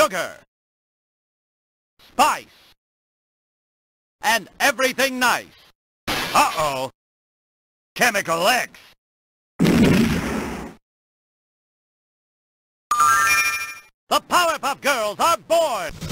sugar, spice, and everything nice. Uh-oh. Chemical X. The Powerpuff Girls are born!